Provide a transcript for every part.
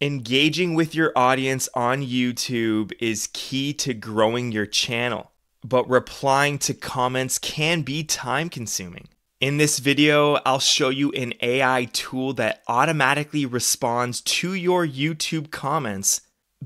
Engaging with your audience on YouTube is key to growing your channel, but replying to comments can be time consuming. In this video, I'll show you an AI tool that automatically responds to your YouTube comments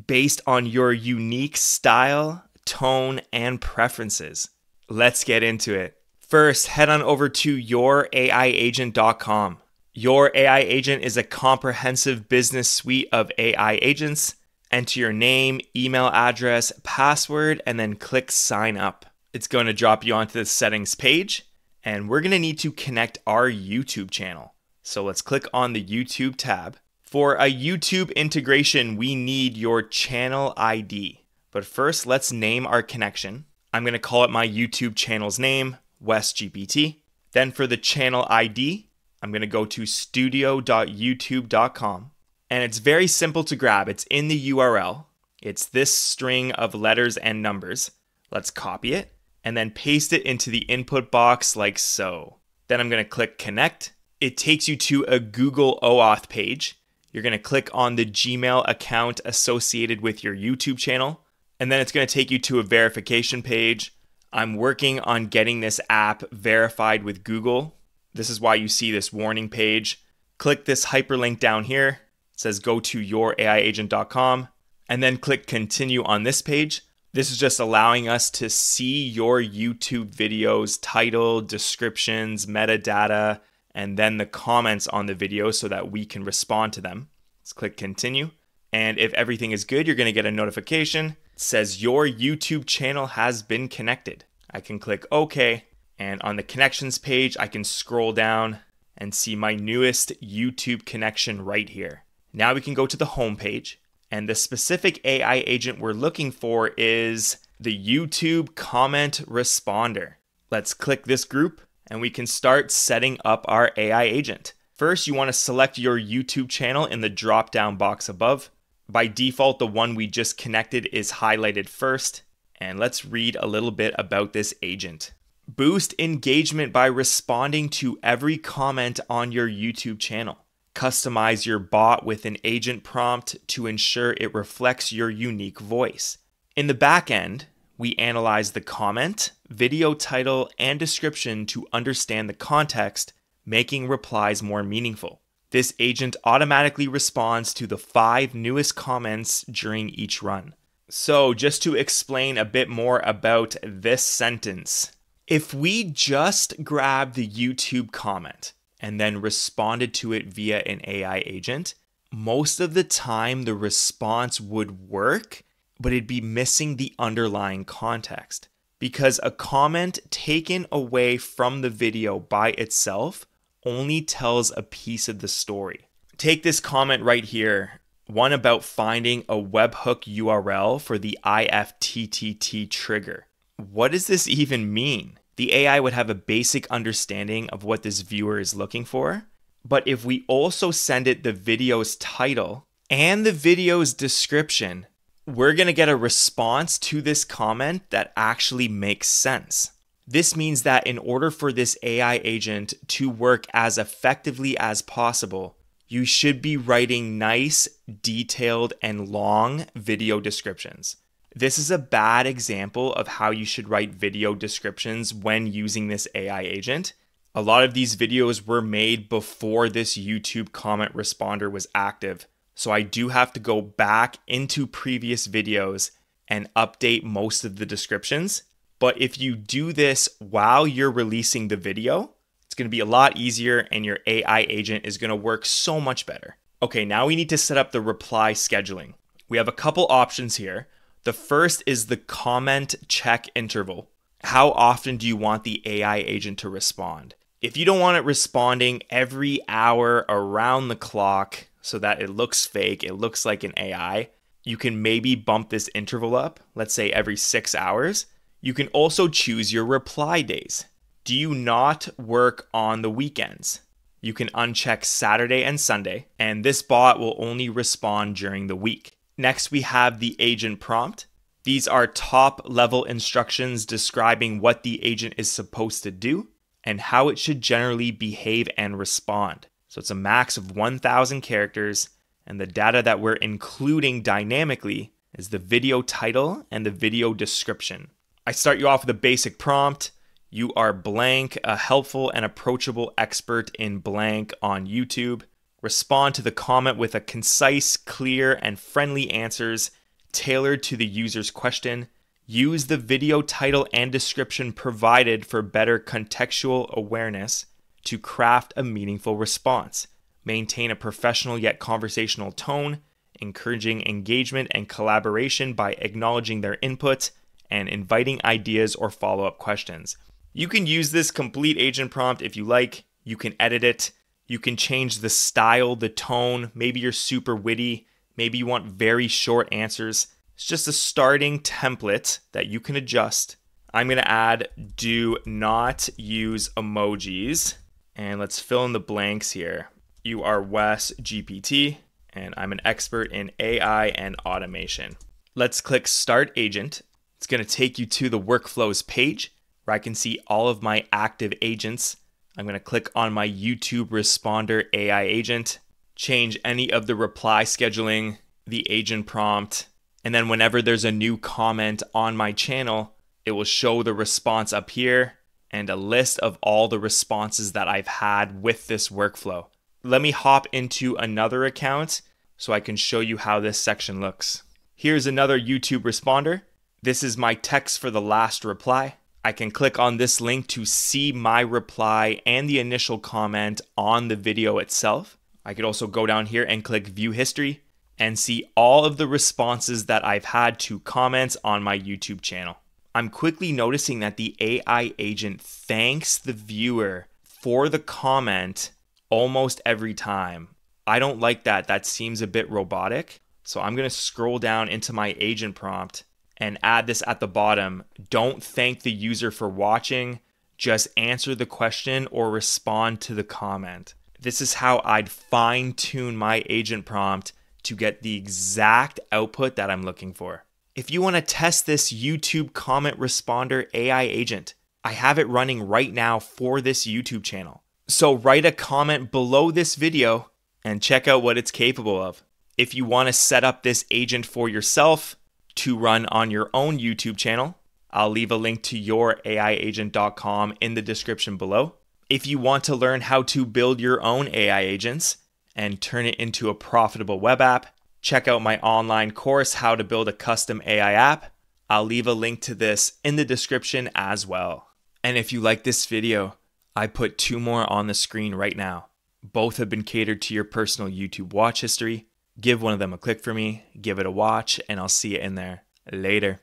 based on your unique style, tone, and preferences. Let's get into it. First, head on over to youraiagent.com. Your AI Agent is a comprehensive business suite of AI agents. Enter your name, email address, password, and then click sign up. It's going to drop you onto the settings page, and we're going to need to connect our YouTube channel. So let's click on the YouTube tab. For a YouTube integration, we need your channel ID. But first, let's name our connection. I'm going to call it my YouTube channel's name, WesGPT. Then for the channel ID, I'm going to go to studio.youtube.com. And it's very simple to grab. It's in the URL. It's this string of letters and numbers. Let's copy it and then paste it into the input box like so. Then I'm going to click connect. It takes you to a Google OAuth page. You're going to click on the Gmail account associated with your YouTube channel, and then it's going to take you to a verification page. I'm working on getting this app verified with Google. This is why you see this warning page. Click this hyperlink down here. It says go to youraiagent.com and then click continue on this page. This is just allowing us to see your YouTube videos, title, descriptions, metadata, and then the comments on the video so that we can respond to them. Let's click continue. And if everything is good, you're going to get a notification. It says your YouTube channel has been connected. I can click OK. And on the connections page, I can scroll down and see my newest YouTube connection right here. Now we can go to the home page. And the specific AI agent we're looking for is the YouTube comment responder. Let's click this group and we can start setting up our AI agent. First, you want to select your YouTube channel in the drop down box above. By default, the one we just connected is highlighted first. And let's read a little bit about this agent. Boost engagement by responding to every comment on your YouTube channel. Customize your bot with an agent prompt to ensure it reflects your unique voice. In the back end, we analyze the comment, video title, and description to understand the context, making replies more meaningful. This agent automatically responds to the five newest comments during each run. So, just to explain a bit more about this sentence, if we just grab the YouTube comment and then responded to it via an AI agent, most of the time the response would work but it'd be missing the underlying context. Because a comment taken away from the video by itself only tells a piece of the story. Take this comment right here one about finding a webhook URL for the IFTTT trigger. What does this even mean? The AI would have a basic understanding of what this viewer is looking for. But if we also send it the video's title and the video's description, we're going to get a response to this comment that actually makes sense. This means that in order for this AI agent to work as effectively as possible, you should be writing nice, detailed, and long video descriptions. This is a bad example of how you should write video descriptions when using this AI agent. A lot of these videos were made before this YouTube comment responder was active. So I do have to go back into previous videos and update most of the descriptions. But if you do this while you're releasing the video, it's going to be a lot easier and your AI agent is going to work so much better. Okay, now we need to set up the reply scheduling. We have a couple options here. The first is the comment check interval. How often do you want the AI agent to respond? If you don't want it responding every hour around the clock, so that it looks fake, it looks like an AI, you can maybe bump this interval up, let's say every six hours. You can also choose your reply days. Do you not work on the weekends? You can uncheck Saturday and Sunday, and this bot will only respond during the week. Next, we have the agent prompt. These are top level instructions describing what the agent is supposed to do and how it should generally behave and respond. So it's a max of 1,000 characters. And the data that we're including dynamically is the video title and the video description. I start you off with a basic prompt. You are blank, a helpful and approachable expert in blank on YouTube. Respond to the comment with a concise, clear, and friendly answers tailored to the user's question. Use the video title and description provided for better contextual awareness to craft a meaningful response. Maintain a professional yet conversational tone, encouraging engagement and collaboration by acknowledging their input and inviting ideas or follow up questions. You can use this complete agent prompt if you like. You can edit it. You can change the style, the tone. Maybe you're super witty. Maybe you want very short answers. It's just a starting template that you can adjust. I'm going to add do not use emojis. And let's fill in the blanks here. You are Wes GPT, and I'm an expert in AI and automation. Let's click Start Agent. It's going to take you to the workflows page where I can see all of my active agents. I'm going to click on my YouTube Responder AI agent, change any of the reply scheduling, the agent prompt, and then whenever there's a new comment on my channel, it will show the response up here and a list of all the responses that I've had with this workflow. Let me hop into another account so I can show you how this section looks. Here's another YouTube responder. This is my text for the last reply. I can click on this link to see my reply and the initial comment on the video itself. I could also go down here and click view history and see all of the responses that I've had to comments on my YouTube channel. I'm quickly noticing that the AI agent thanks the viewer for the comment almost every time. I don't like that. That seems a bit robotic. So I'm going to scroll down into my agent prompt and add this at the bottom. Don't thank the user for watching, just answer the question or respond to the comment. This is how I'd fine tune my agent prompt to get the exact output that I'm looking for. If you want to test this YouTube comment responder AI agent, I have it running right now for this YouTube channel. So write a comment below this video and check out what it's capable of. If you want to set up this agent for yourself, to run on your own YouTube channel. I'll leave a link to youraiagent.com in the description below. If you want to learn how to build your own AI agents and turn it into a profitable web app, check out my online course, How to Build a Custom AI App. I'll leave a link to this in the description as well. And if you like this video, I put two more on the screen right now. Both have been catered to your personal YouTube watch history give one of them a click for me, give it a watch, and I'll see you in there. Later.